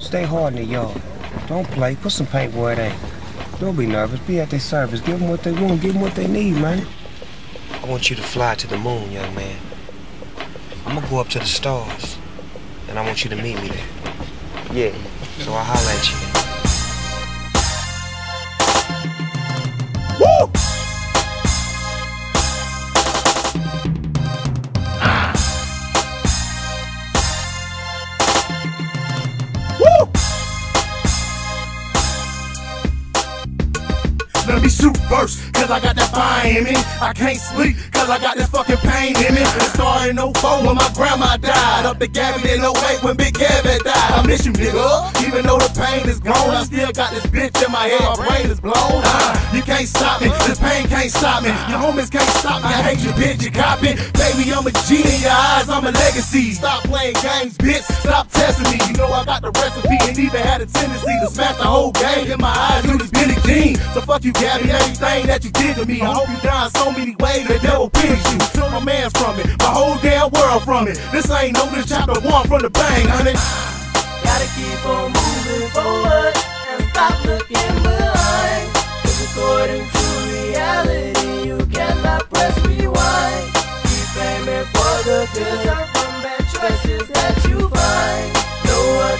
Stay hard in the yard. Don't play. Put some paint where it ain't. Don't be nervous. Be at their service. Give them what they want. Give them what they need, man. I want you to fly to the moon, young man. I'm gonna go up to the stars, and I want you to meet me there. Yeah. So I'll holler at you. Shoot first, cause I got that fire in me. I can't sleep, cause I got this fucking pain in me. It started in 04 when my grandma died. Up the Gabby in 08 when Big Gabby died. I miss you, nigga. Even though the pain is grown, I still got this bitch in my head. My brain is blown. Uh, you can't stop me, this pain can't stop me. Your homies can't stop me. I hate you, bitch. You copy. Baby, I'm a G in your eyes. I'm a legacy. Stop playing games, bitch. Stop testing me. You know I got the recipe and even had a tendency to smash the whole game in my eyes. Jean. So fuck you, Gabby. Everything that you did to me. I hope you die in so many ways. The devil pities you. Took my man's from it. My whole damn world from it. This ain't no this chapter one from the bang, honey.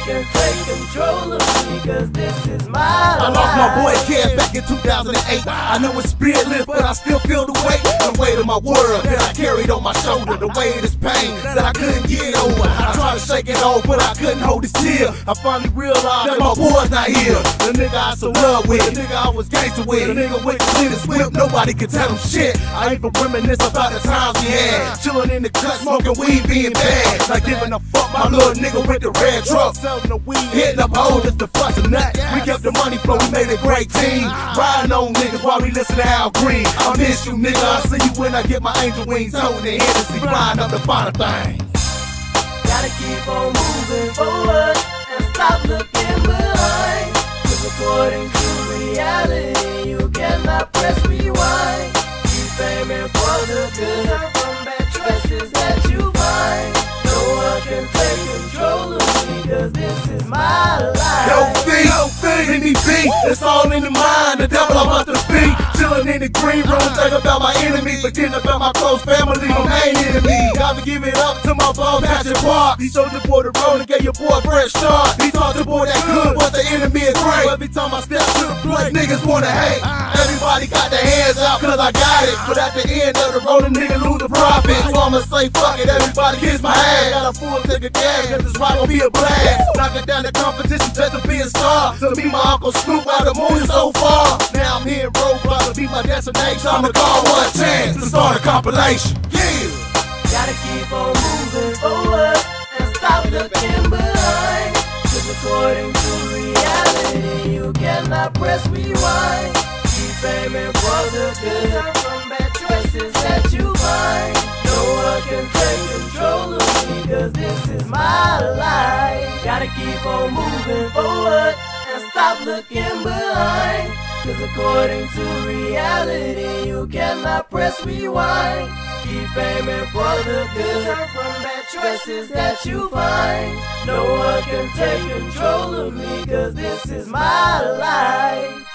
Can take control of me, cause this is my I life. lost my boy Kev back in 2008. I know it's spiritless, but I still feel the weight. The weight of my world that I carried on my shoulder. The weight of this pain that I couldn't get over. I tried to shake it off, but I couldn't hold it still. I finally realized that my boy's not here. The nigga I so love with, the nigga I was gangster with, the nigga with the cleanest whip, nobody could tell him shit. I ain't even reminisce about the times we had. Chillin' in the cut, smoking weed, being bad. Not giving a fuck, my little nigga with the red truck. Selling the weed, hitting up hoes just to fuss a nut. We kept the money flow, we made a great team. Riding on niggas while we listen to Al Green. I miss you, nigga. I see you when I get my angel wings on the Hennessy, flying up the final thing. Gotta keep on moving forward and stop looking behind. Cause according to reality, you cannot press rewind. Keep aiming for the good my life. Yo, B, yo, B. It's all in the mind. The devil I want to be. Chilling in the green room, think about my enemies, forgetting about my close family, my main enemy. Gotta give it up to my boss, Patrick Park. He showed your boy the road and gave your boy a fresh start. Boy that good, but the enemy is great. Every time I step to the plate, niggas wanna hate. Everybody got their hands out, cause I got it. But at the end of the road, a nigga lose the profit. So I'ma say, fuck it, everybody kiss my ass. Got a full take a gas, cause this ride gon' be a blast. Knocking down the competition just to be a star. To meet my Uncle Snoop out the moon so far. Now I'm here in Roadblock to be my destination. I'ma call one chance to start a compilation. Yeah! Gotta keep on moving forward and stop looking according to reality, you cannot press rewind. Keep aiming for the good and from bad choices that you find. No one can take control of me, cause this is my life. Gotta keep on moving forward and stop looking behind. Cause according to reality, you cannot press rewind. Keep aiming for the good from bad choices that you find. No one can take control of me, cause this is my life.